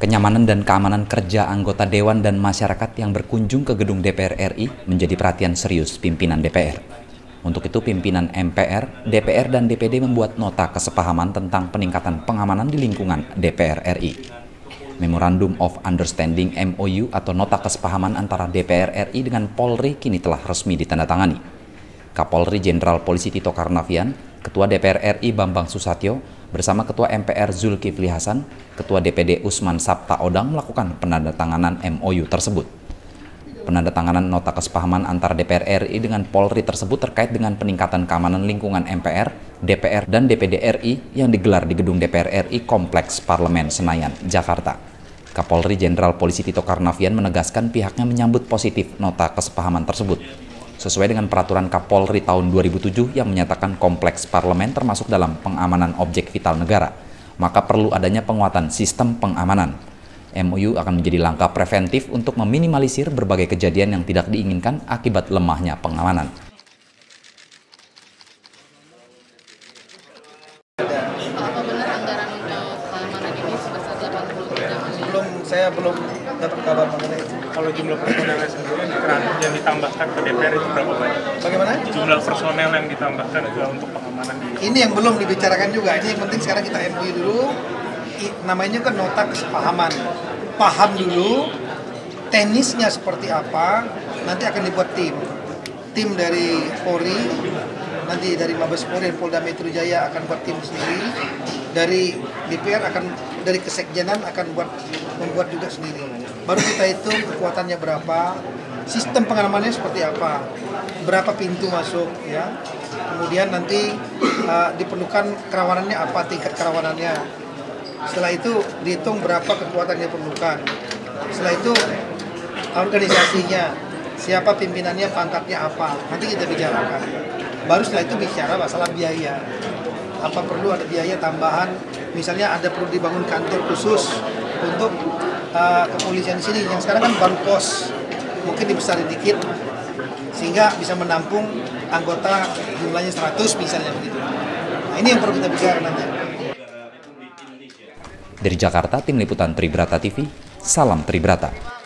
Kenyamanan dan keamanan kerja anggota dewan dan masyarakat yang berkunjung ke gedung DPR RI menjadi perhatian serius pimpinan DPR. Untuk itu pimpinan MPR, DPR dan DPD membuat nota kesepahaman tentang peningkatan pengamanan di lingkungan DPR RI. Memorandum of Understanding MOU atau nota kesepahaman antara DPR RI dengan Polri kini telah resmi ditandatangani. Kapolri Jenderal Polisi Tito Karnavian, Ketua DPR RI Bambang Susatyo, bersama Ketua MPR Zulkifli Hasan, Ketua DPD Usman Sabta Odang melakukan penandatanganan MOU tersebut. Penandatanganan nota kesepahaman antara DPR RI dengan Polri tersebut terkait dengan peningkatan keamanan lingkungan MPR, DPR, dan DPD RI yang digelar di gedung DPR RI Kompleks Parlemen Senayan, Jakarta. Kapolri Jenderal Polisi Tito Karnavian menegaskan pihaknya menyambut positif nota kesepahaman tersebut sesuai dengan peraturan Kapolri tahun 2007 yang menyatakan kompleks parlemen termasuk dalam pengamanan objek vital negara, maka perlu adanya penguatan sistem pengamanan. MOU akan menjadi langkah preventif untuk meminimalisir berbagai kejadian yang tidak diinginkan akibat lemahnya pengamanan. Apa benar anggaran untuk keamanan ini sebesar 80 miliar? belum saya belum dapat kabar. Kalau jumlah personelnya sendiri yang ditambahkan ke DPR itu berapa banyak? Bagaimana? Jumlah personel yang ditambahkan juga untuk pengamanan di Ini yang belum dibicarakan juga. Ini yang penting sekarang kita MOU dulu. I- namanya kan nota kesepahaman. Paham dulu teknisnya seperti apa. Nanti akan dibuat tim. Tim dari Polri, nanti dari Mabes Polri dan Polda Metro Jaya akan buat tim sendiri. Dari DPR akan dari kesekjenan akan buat membuat juga sendiri. Baru kita hitung kekuatannya berapa, sistem pengamamannya seperti apa, berapa pintu masuk ya. Kemudian nanti uh, diperlukan kerawanannya apa, tingkat kerawanannya. Setelah itu dihitung berapa kekuatan yang diperlukan. Setelah itu organisasinya, siapa pimpinannya, pangkatnya apa, nanti kita bicarakan. Baru setelah itu bicara masalah biaya. Apa perlu ada biaya tambahan, misalnya ada perlu dibangun kantor khusus untuk uh, kepolisian di sini. Yang sekarang kan baru pos, mungkin dibesarin dikit, sehingga bisa menampung anggota jumlahnya 100 misalnya begitu. Nah ini yang perlu kita bicarakan nanti. Dari Jakarta, Tim Liputan Tribrata TV, Salam Tribrata.